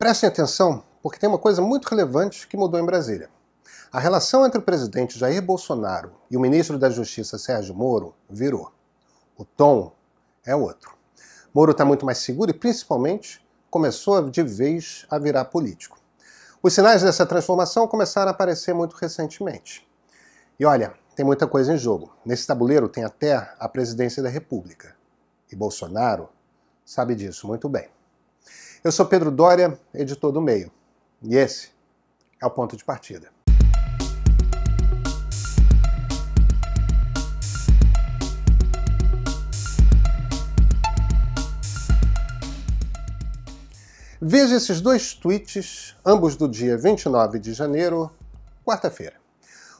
Prestem atenção, porque tem uma coisa muito relevante que mudou em Brasília. A relação entre o presidente Jair Bolsonaro e o ministro da Justiça Sérgio Moro virou. O tom é outro. Moro está muito mais seguro e, principalmente, começou de vez a virar político. Os sinais dessa transformação começaram a aparecer muito recentemente. E olha, tem muita coisa em jogo. Nesse tabuleiro tem até a presidência da República. E Bolsonaro sabe disso muito bem. Eu sou Pedro Dória, editor do Meio, e esse é o ponto de partida. Veja esses dois tweets, ambos do dia 29 de janeiro, quarta-feira.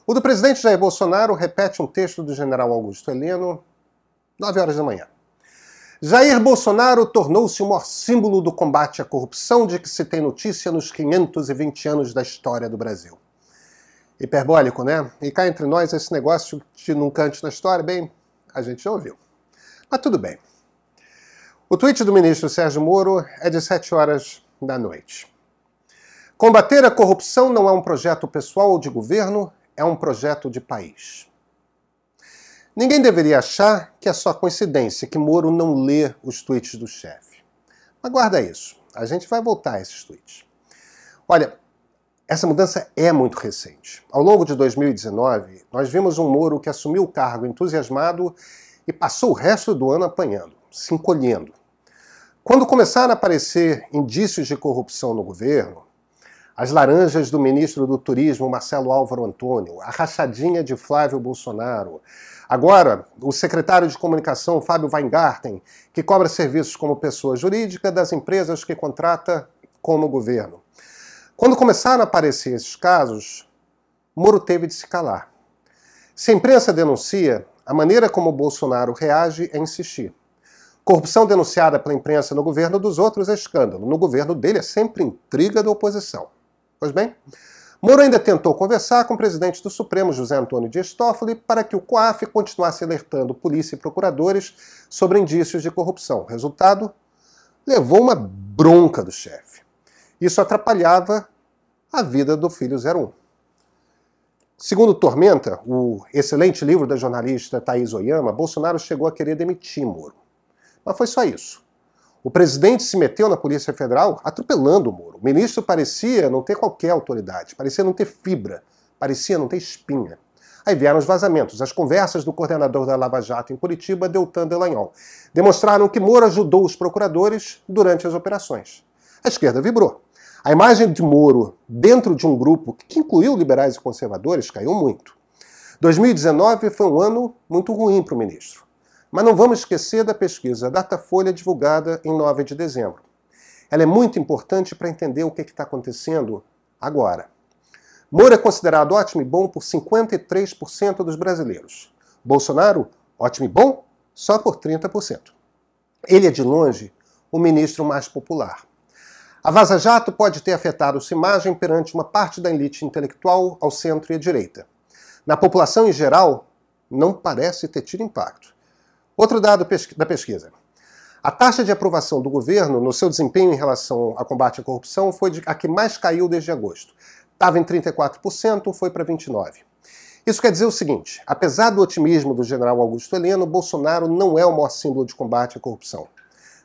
O do presidente Jair Bolsonaro repete um texto do general Augusto Heleno, 9 horas da manhã. Jair Bolsonaro tornou-se o maior símbolo do combate à corrupção de que se tem notícia nos 520 anos da história do Brasil. Hiperbólico, né? E cá entre nós, esse negócio de nunca antes na história, bem, a gente já ouviu. Mas tudo bem. O tweet do ministro Sérgio Moro é de 7 horas da noite. Combater a corrupção não é um projeto pessoal ou de governo, é um projeto de país. Ninguém deveria achar que é só coincidência que Moro não lê os tweets do chefe. Mas guarda isso. A gente vai voltar a esses tweets. Olha, essa mudança é muito recente. Ao longo de 2019, nós vimos um Moro que assumiu o cargo entusiasmado e passou o resto do ano apanhando, se encolhendo. Quando começaram a aparecer indícios de corrupção no governo, as laranjas do ministro do Turismo, Marcelo Álvaro Antônio, a rachadinha de Flávio Bolsonaro, Agora, o secretário de comunicação, Fábio Weingarten, que cobra serviços como pessoa jurídica das empresas que contrata como governo. Quando começaram a aparecer esses casos, Moro teve de se calar. Se a imprensa denuncia, a maneira como Bolsonaro reage é insistir. Corrupção denunciada pela imprensa no governo dos outros é escândalo. No governo dele é sempre intriga da oposição. Pois bem, Moro ainda tentou conversar com o presidente do Supremo, José Antônio Dias Toffoli, para que o COAF continuasse alertando polícia e procuradores sobre indícios de corrupção. Resultado? Levou uma bronca do chefe. Isso atrapalhava a vida do filho 01. Segundo Tormenta, o excelente livro da jornalista Thaís Oyama, Bolsonaro chegou a querer demitir Moro. Mas foi só isso. O presidente se meteu na Polícia Federal atropelando o Moro. O ministro parecia não ter qualquer autoridade, parecia não ter fibra, parecia não ter espinha. Aí vieram os vazamentos. As conversas do coordenador da Lava Jato em Curitiba, Deltan Delagnol, demonstraram que Moro ajudou os procuradores durante as operações. A esquerda vibrou. A imagem de Moro dentro de um grupo que incluiu liberais e conservadores caiu muito. 2019 foi um ano muito ruim para o ministro. Mas não vamos esquecer da pesquisa Datafolha divulgada em 9 de dezembro. Ela é muito importante para entender o que está acontecendo agora. Moro é considerado ótimo e bom por 53% dos brasileiros. Bolsonaro, ótimo e bom só por 30%. Ele é, de longe, o ministro mais popular. A Vaza Jato pode ter afetado sua imagem perante uma parte da elite intelectual ao centro e à direita. Na população em geral, não parece ter tido impacto. Outro dado da pesquisa. A taxa de aprovação do governo no seu desempenho em relação ao combate à corrupção foi a que mais caiu desde agosto. Estava em 34%, foi para 29%. Isso quer dizer o seguinte: apesar do otimismo do general Augusto Heleno, Bolsonaro não é o maior símbolo de combate à corrupção.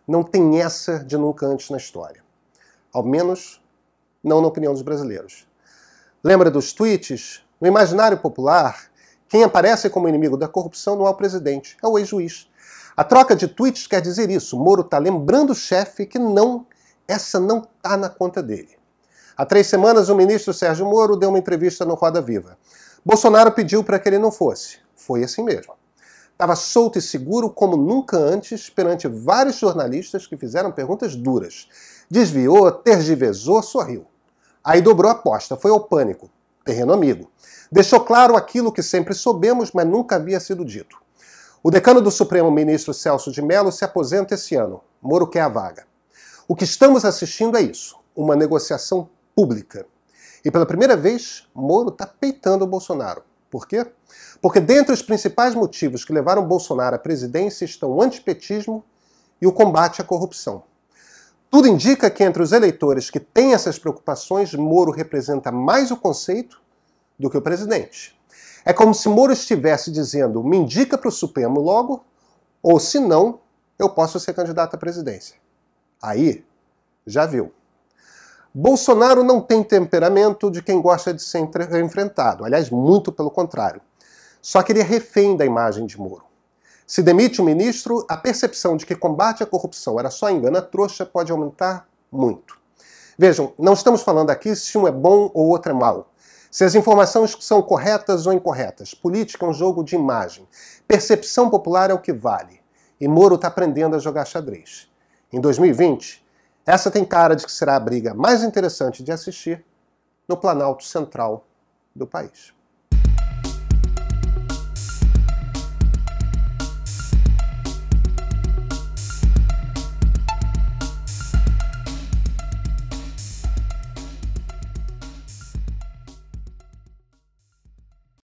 Não tem essa de nunca antes na história. Ao menos, não na opinião dos brasileiros. Lembra dos tweets? No imaginário popular, quem aparece como inimigo da corrupção não é o presidente, é o ex-juiz. A troca de tweets quer dizer isso. Moro está lembrando o chefe que não, essa não está na conta dele. Há três semanas, o ministro Sérgio Moro deu uma entrevista no Roda Viva. Bolsonaro pediu para que ele não fosse. Foi assim mesmo. Estava solto e seguro como nunca antes perante vários jornalistas que fizeram perguntas duras. Desviou, tergiversou, sorriu. Aí dobrou a aposta, foi ao pânico. Terreno amigo. Deixou claro aquilo que sempre soubemos, mas nunca havia sido dito. O decano do Supremo, ministro Celso de Mello, se aposenta esse ano. Moro quer a vaga. O que estamos assistindo é isso: uma negociação pública. E pela primeira vez, Moro está peitando o Bolsonaro. Por quê? Porque dentre os principais motivos que levaram Bolsonaro à presidência estão o antipetismo e o combate à corrupção. Tudo indica que entre os eleitores que têm essas preocupações, Moro representa mais o conceito do que o presidente. É como se Moro estivesse dizendo: me indica para o Supremo logo, ou se não, eu posso ser candidato à presidência. Aí, já viu. Bolsonaro não tem temperamento de quem gosta de ser enfrentado, aliás, muito pelo contrário. Só que ele é refém da imagem de Moro. Se demite o ministro, a percepção de que combate à corrupção era só engana trouxa pode aumentar muito. Vejam, não estamos falando aqui se um é bom ou outro é mau. Se as informações são corretas ou incorretas. Política é um jogo de imagem. Percepção popular é o que vale. E Moro está aprendendo a jogar xadrez. Em 2020, essa tem cara de que será a briga mais interessante de assistir no Planalto Central do país.